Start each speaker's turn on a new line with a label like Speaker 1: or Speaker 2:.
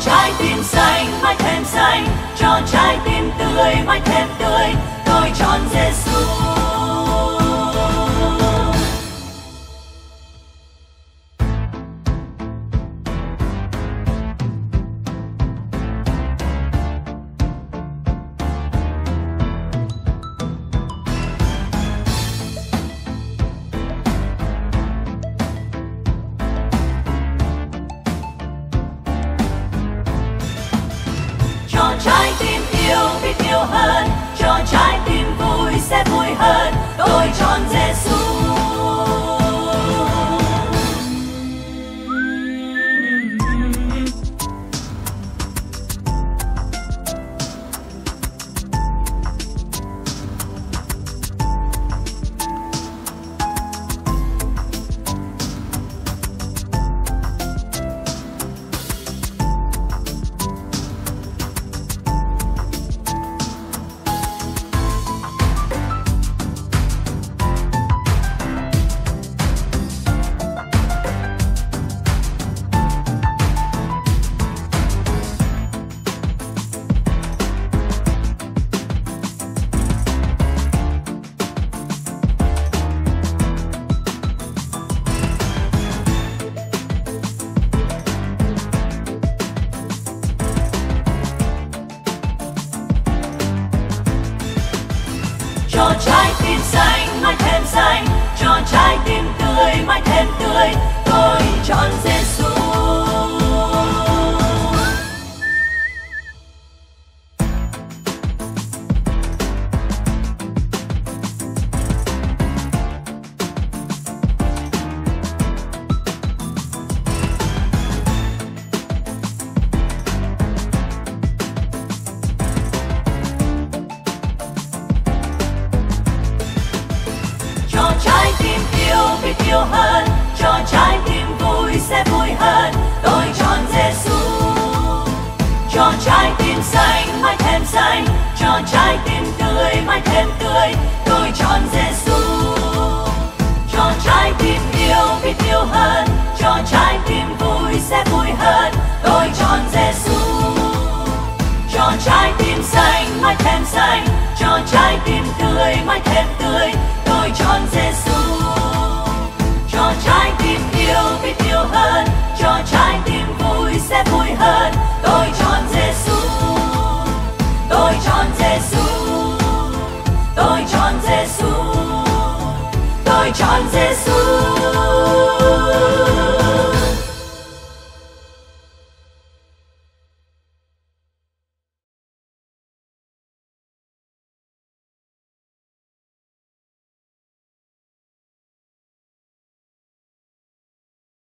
Speaker 1: trái tim xanh mãi thêm xanh cho trái tim tươi mãi về yêu hơn, cho trái tim vui sẽ vui hơn. Tôi chọn Giêsu cho trái tim xanh. Jesús.